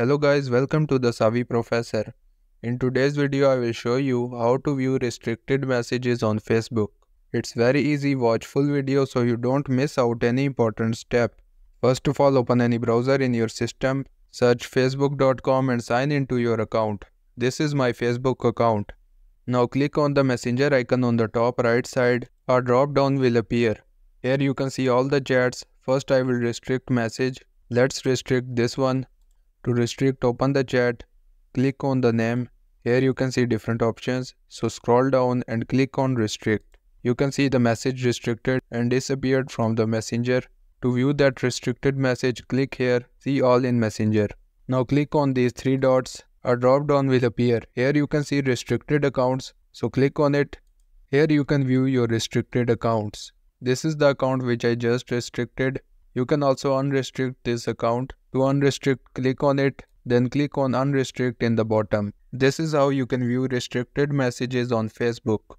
Hello guys, welcome to the Savvy Professor. In today's video I will show you how to view restricted messages on Facebook. It's very easy, watch full video so you don't miss out any important step. First of all open any browser in your system, search facebook.com and sign into your account. This is my Facebook account. Now click on the messenger icon on the top right side, a drop down will appear. Here you can see all the chats. First I will restrict message. Let's restrict this one. To restrict, open the chat, click on the name. Here you can see different options. So scroll down and click on restrict. You can see the message restricted and disappeared from the messenger. To view that restricted message, click here, see all in messenger. Now click on these three dots. A drop down will appear. Here you can see restricted accounts. So click on it. Here you can view your restricted accounts. This is the account which I just restricted. You can also unrestrict this account. To unrestrict, click on it, then click on unrestrict in the bottom. This is how you can view restricted messages on Facebook.